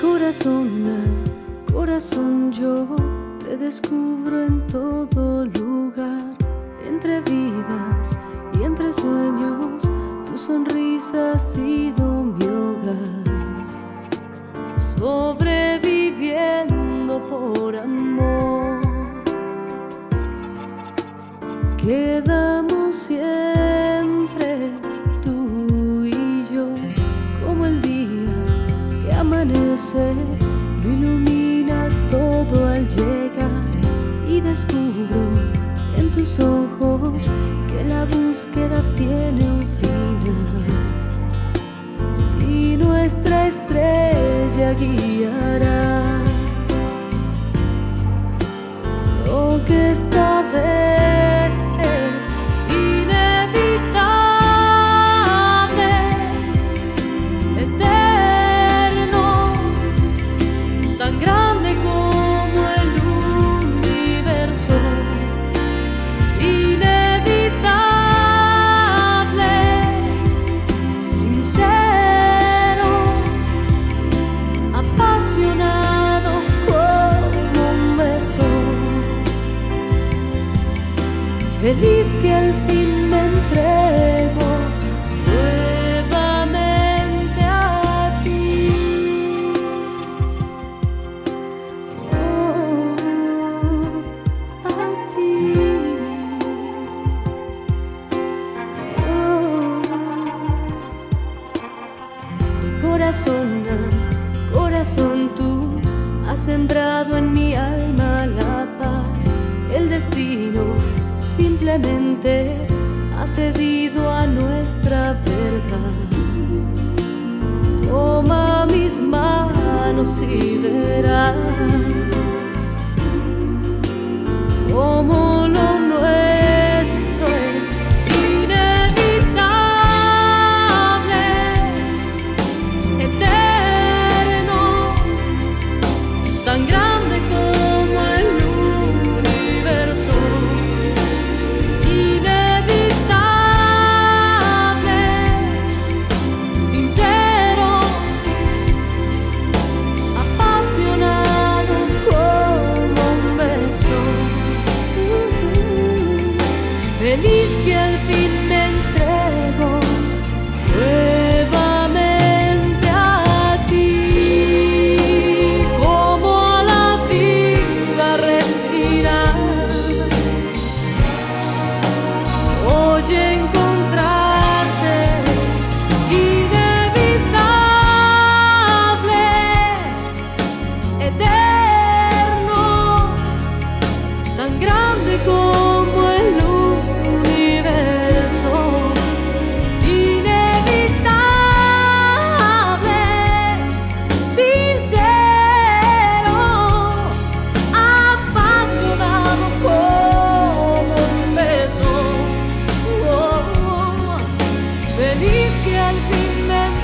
Corazón, corazón, yo te descubro en todo lugar, entre vidas descubro en tus ojos que la búsqueda tiene un final. Y nuestra estrella guiará. Lo que esta vez Feliz que al fin me entrego nuevamente a ti. Oh, a ti. Oh. De corazón a corazón tú has sembrado en mi alma la paz, el destino simplemente ha cedido a nuestra verdad. Toma mis manos y verás es y al fin me Feliz que al fin me